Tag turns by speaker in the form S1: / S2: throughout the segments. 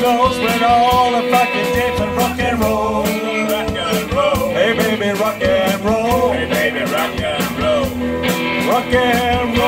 S1: close with all the fucking different rock and.
S2: Rock and roll.
S1: Hey baby, rock and roll.
S2: Hey baby, rock and roll.
S1: Rock and roll.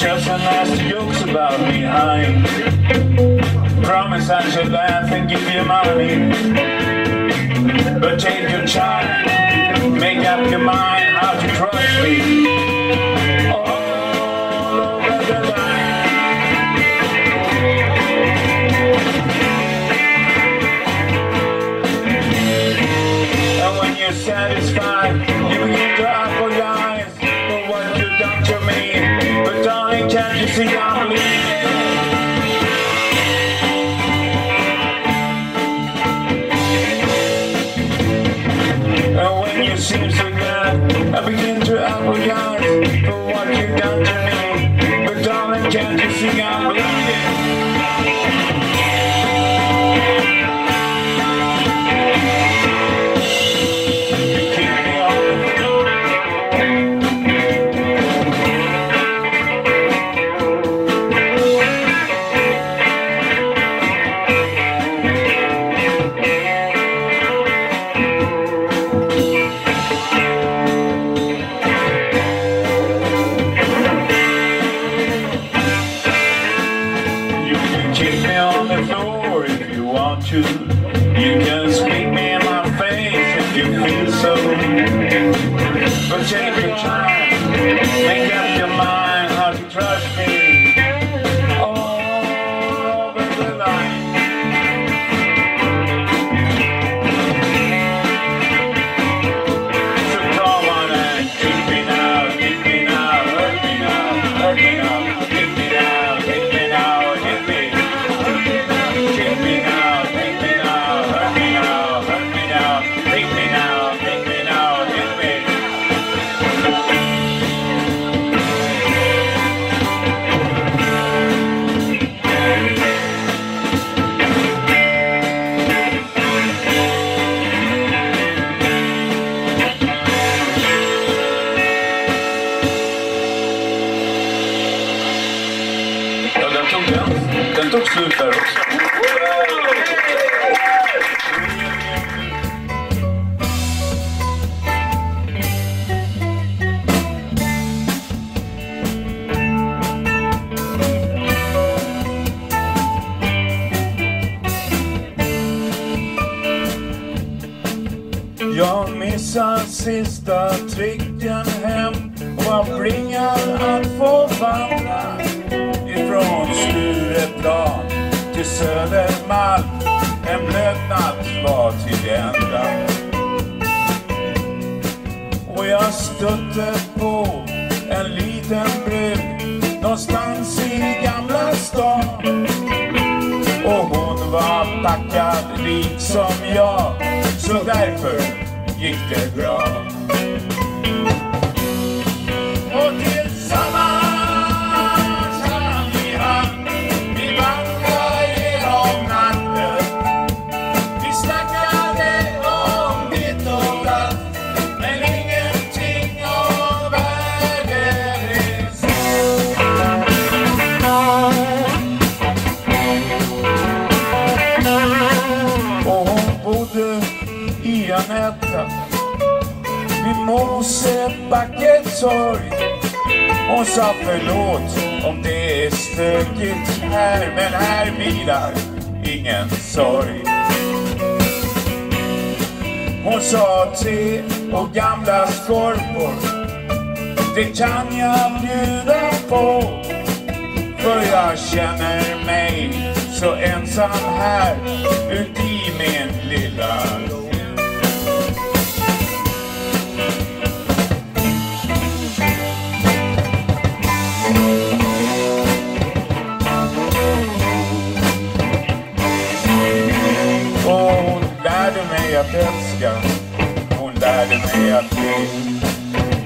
S2: just the nasty jokes about me, I Promise I should laugh and give you money. But take your time, make up your mind how to trust me. you. You just beat me in my face if you feel so. But
S3: take your time, make up your mind.
S2: Jag sista tricken hem och var bringad att få vandra ifrån Stureplan till Södermalm. En blöt natt var till ända. Och jag stötte på en liten brud någonstans i Gamla stan. Och hon var packad liksom jag Så därför gick det bra sorg. Hon sa förlåt om det är stökigt här, men här vilar ingen sorg. Hon sa te och gamla skorpor, det kan jag bjuda på. För jag känner mig så ensam här ut i min lilla att älska. Hon lärde mig att le.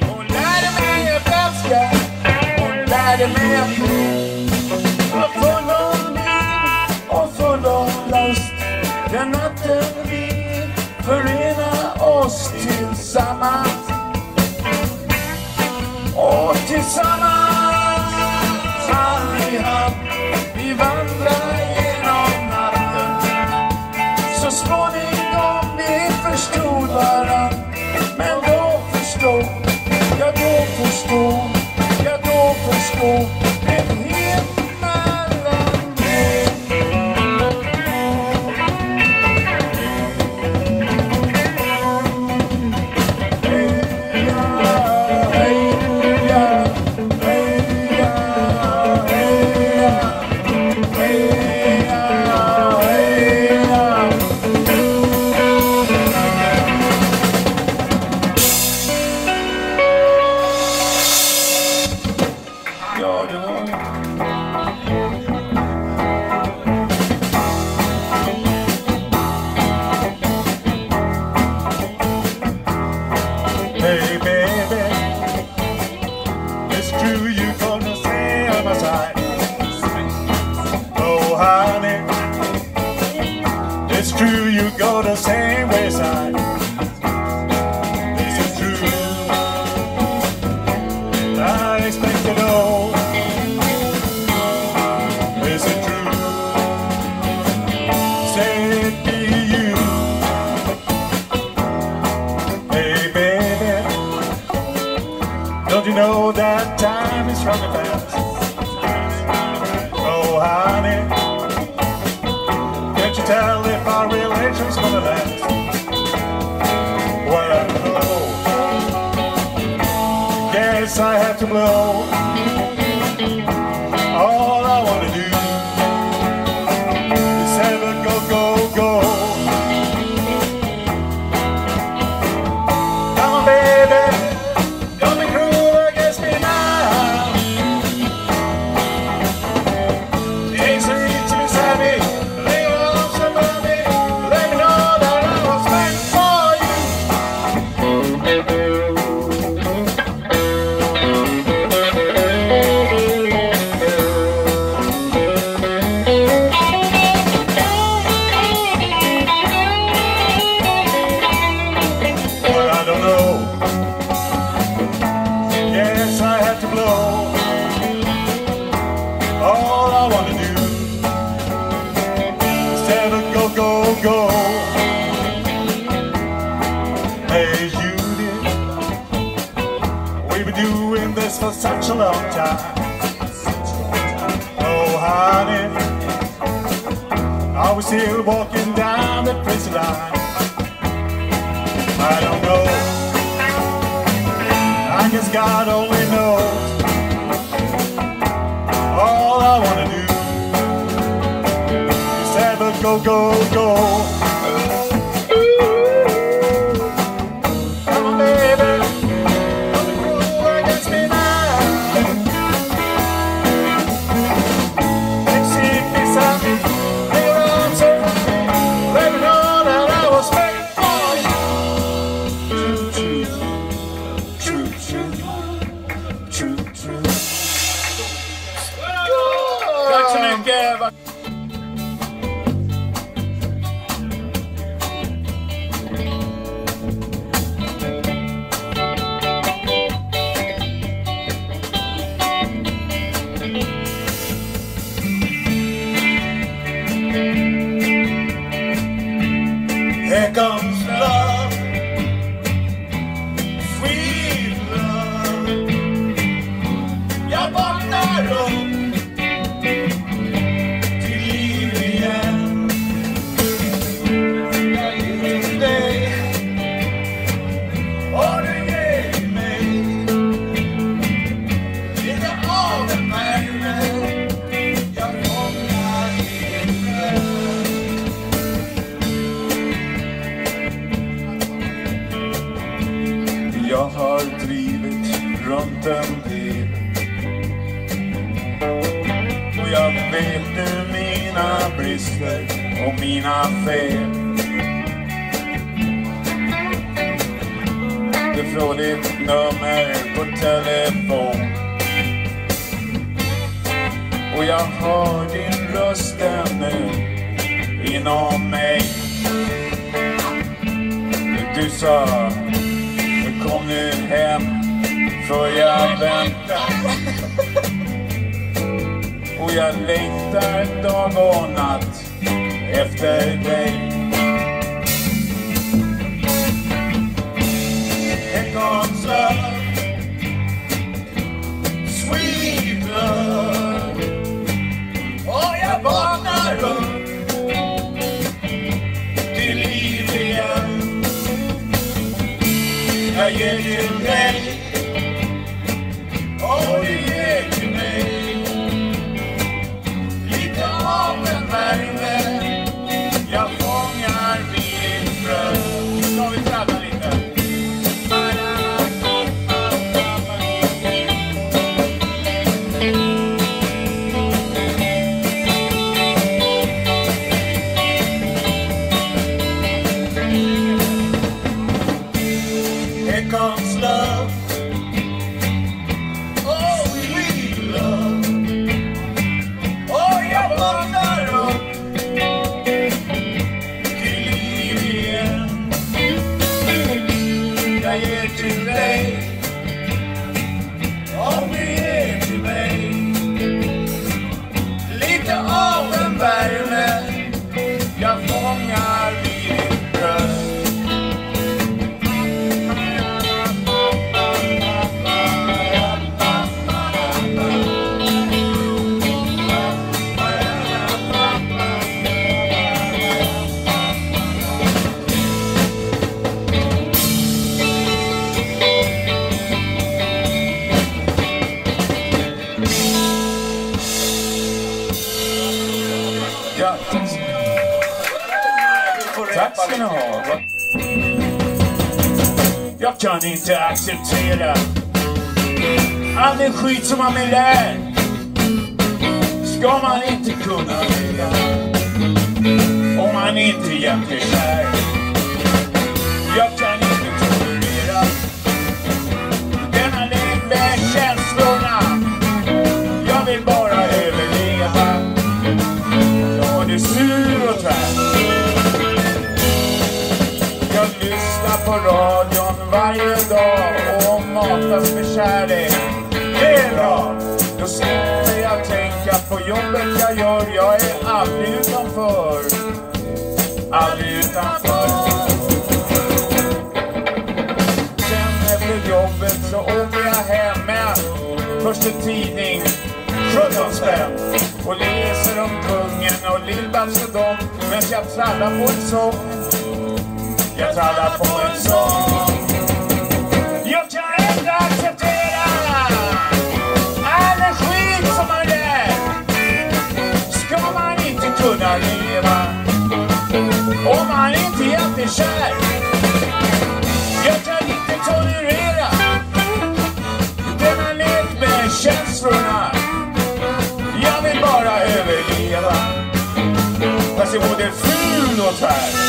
S2: Hon lärde mig att älska. Hon lärde mig att le. Och full av liv och full av lust. Den natten vi förena oss tillsammans. Och tillsammans to blow. as God only knows All I wanna do is have a go, go, go.
S3: mina fel Du får ditt nummer på telefon. Och jag hör din röst ännu inom mig. Du sa Kom nu hem för jag väntar. Och jag längtar dag och natt. yesterday.
S2: Here love, sweet love. Oh, yeah, born I love. Delirium. I get you Ja, Tack
S3: ska
S2: ni ha. Jag kan inte acceptera all den skit som man är lärd. Ska man inte kunna leva om man inte jämt är kär. På radion varje dag och matas med kärlek. Det är bra. Då slipper jag tänka på jobbet jag gör. Jag är aldrig utanför. Aldrig utanför. Sen efter jobbet så åker jag hem med först en tidning, 17 spänn. Och läser om kungen och Lill-Babs och dem. Men jag trallar på en sång. Jag trallar på en sång. Jag kan inte acceptera all den skit som man är. Ska man inte kunna leva om man inte jämt är kär? Jag kan inte tolerera denna lek med känslorna. Jag vill bara överleva. Fast jag är både ful och tvär.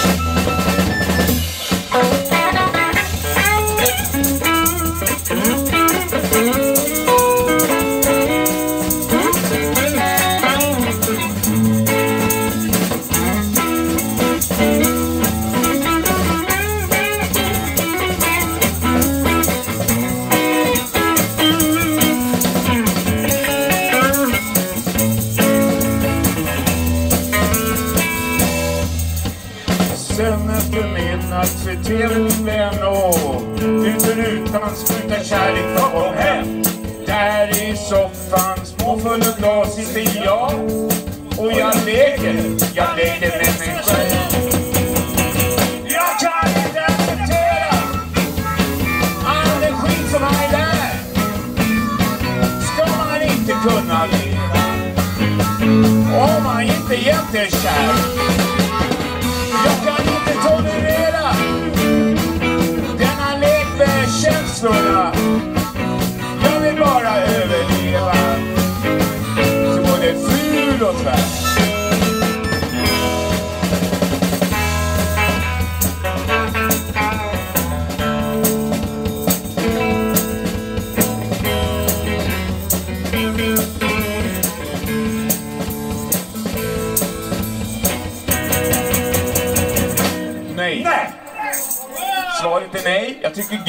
S2: Är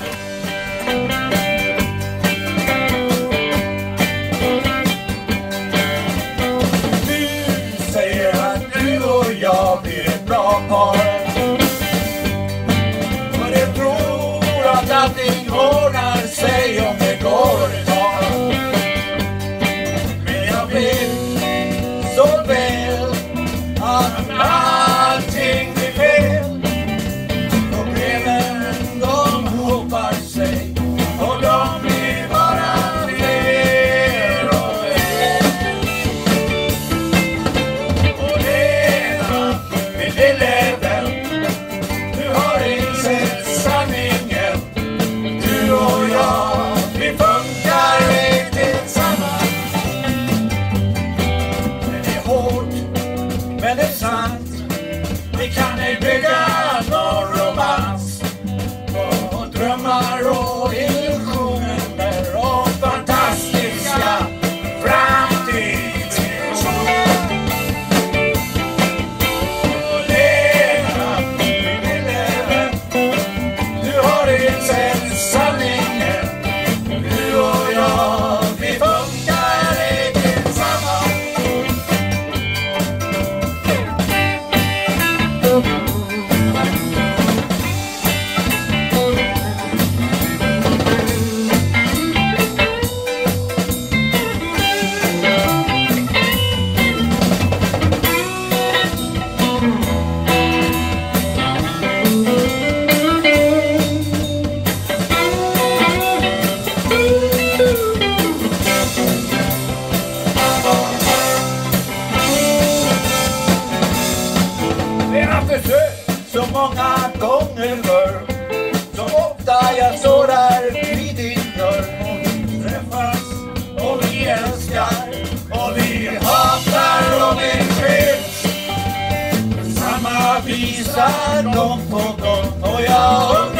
S2: nej. non forgot. Oh yeah. Oh.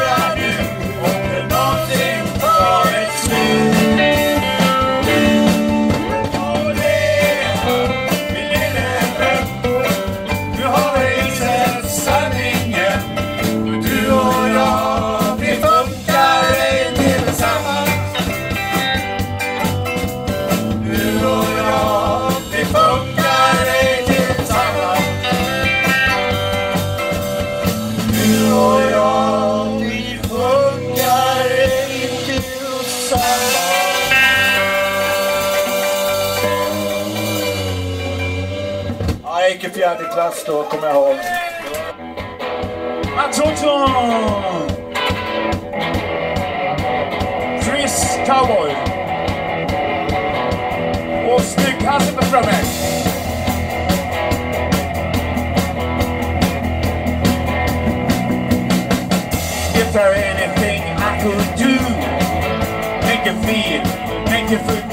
S2: If Is there anything I could do? Make you feel, make you feel.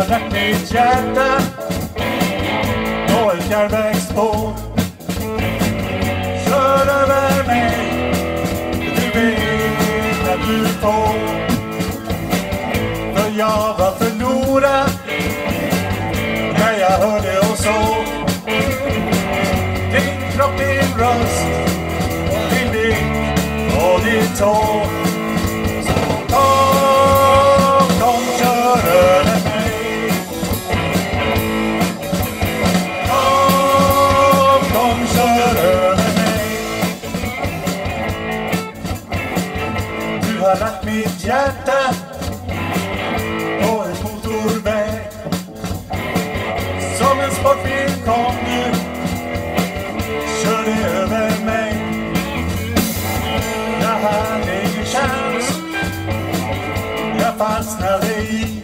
S1: skördat mitt hjärta på ett järnvägsspår. Kör över mig, du vet att du får. För jag var förlorad när jag hörde och såg din kropp, din röst, din blick och ditt hår. sitta på en motorväg Som en sportbil kom nu. Körde över mig. Jag hade ingen chans Jag fastnade i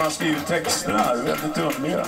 S3: man skriver texterna. Väldigt underliga.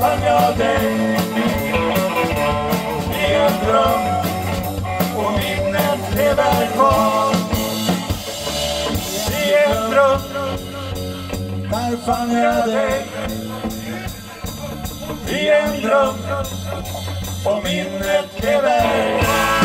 S2: fann jag dig i en dröm och minnet lever kvar. I en dröm där fann jag dig. I en dröm och minnet lever kvar.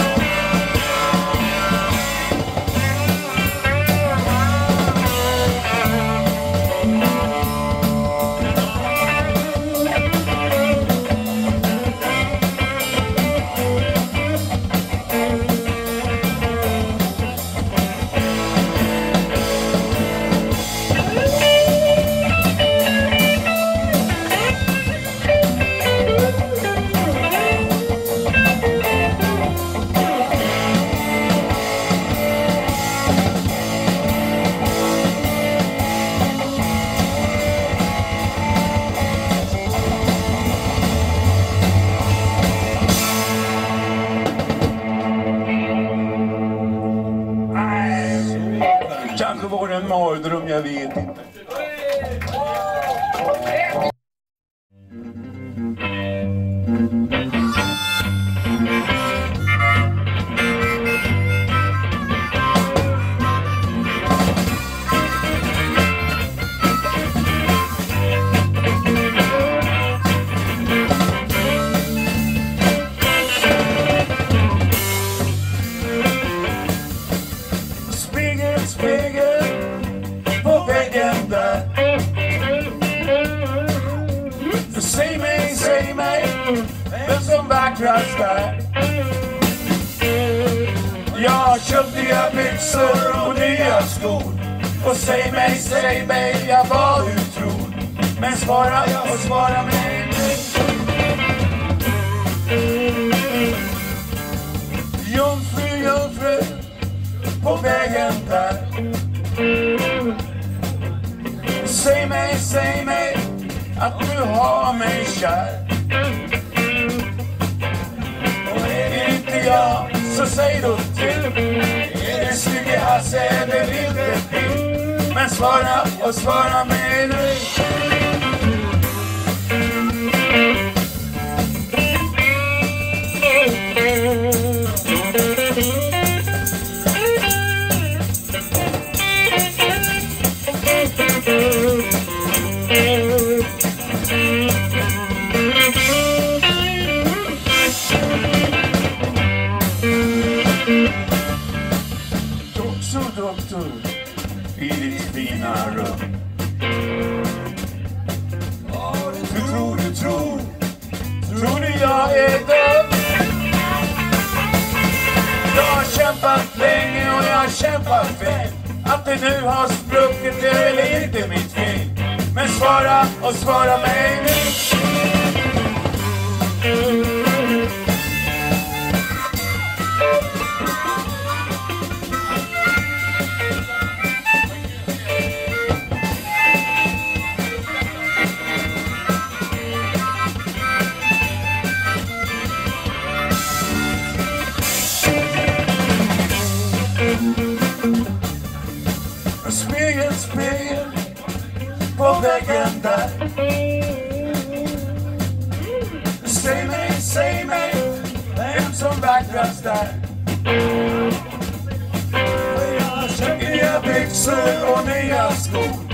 S2: Sö och nya skor.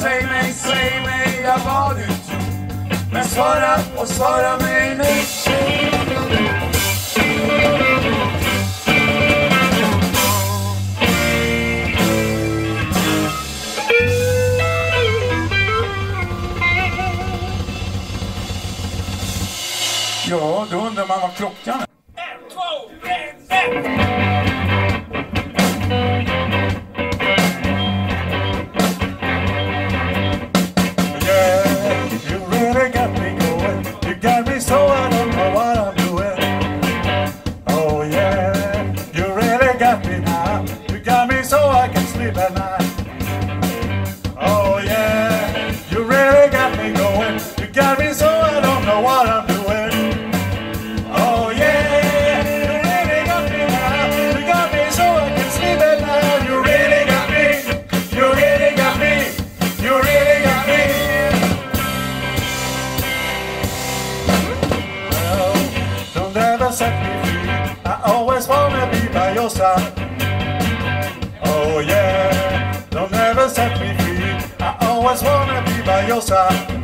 S2: Säg mig, säg mig, ja, vad du tror. Men svara och svara mig nu. Ja,
S1: då undrar man vad klockan är. hillside